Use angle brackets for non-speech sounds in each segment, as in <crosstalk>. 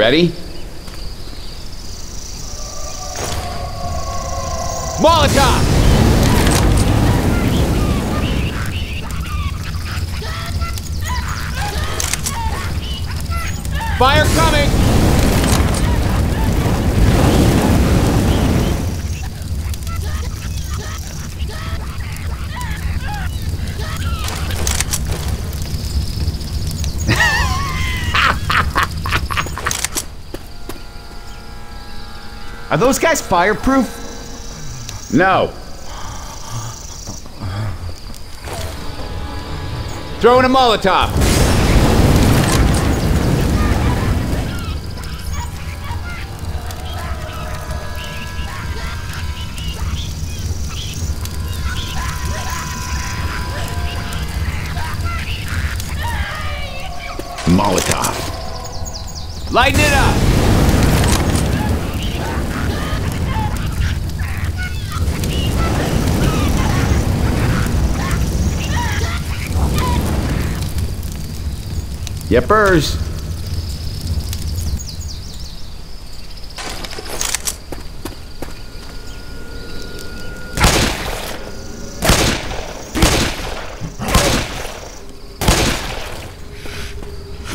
Ready? Molotov! Fire coming! Are those guys fireproof? No. Throwing a Molotov. Molotov. Lighten it up. Yippers.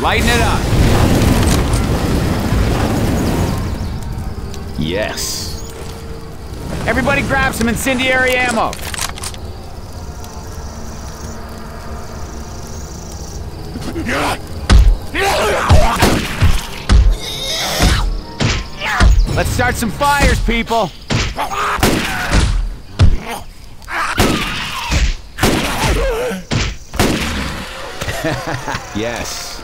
Lighten it up. Yes. Everybody grab some incendiary ammo. Let's start some fires, people. <laughs> Yes.